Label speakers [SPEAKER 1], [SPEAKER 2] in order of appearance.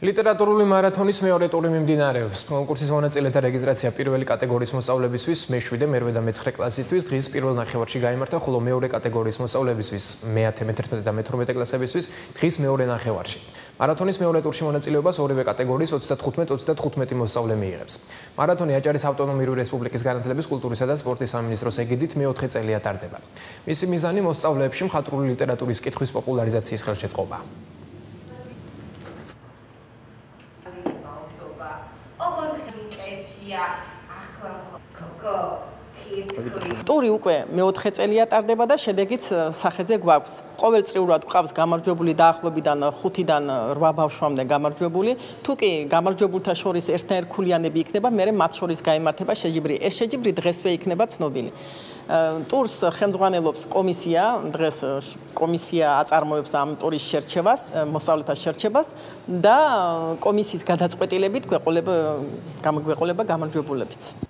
[SPEAKER 1] ლიტერატურული მარათონის მეორე ტური მიმდინარეობს. კონკურსის მონაწილეთა რეგისტრაცია პირველი კატეგორიის მოსწავლებისთვის მე-7, მე-8 და მე-9 კლასისთვის დღის პირველ ნახევარში გამართა, ხოლო მეორე კატეგორიის მოსწავლებისთვის მე-10, მე-11 და მე-12 კლასებისთვის დღის მეორე ნახევარში. მარათონის მეორე ტურში მონაწილეობას ორივე კატეგორიის 35-35 მოსწავლე მიიღებს. მარათონი აჭარის ავტონომიური რესპუბლიკის განათლების, კულტურისა და სპორტის სამინისტროს ეგიდით მე-4 წელია ტარდება. მისი მიზანი მოსწავლეებში მხატვრული ლიტერატურის კითხვის პოპულარიზაციის ოღონდ
[SPEAKER 2] ხიმ კეჩია ახლა ხო გოგო
[SPEAKER 3] ტური უკვე მეოთხე წელია ტარდება და შედეგიც სახეზე გვაქვს. ყოველწლიურად გვყავს გამარჯვებული დაახლოებიდან 5-დან 8 ბავშვამდე გამარჯვებული. თუ კი გამარჯვებულთა შორის ერთნაირქულიანები იქნება, მე მათ შორის გამართება შეჯიბრი. ეს შეჯიბრი დღესვე იქნება ცნობილი. ტურს ხელმძღვანელობს კომისია, დღეს კომისია აწარმოებს ამ ტურის შერჩევას, მოსავლეთა შერჩევას და კომისიის გადაწყვეტილებით გვეყოლება გამოგვეყოლება გამარჯვებულებიც.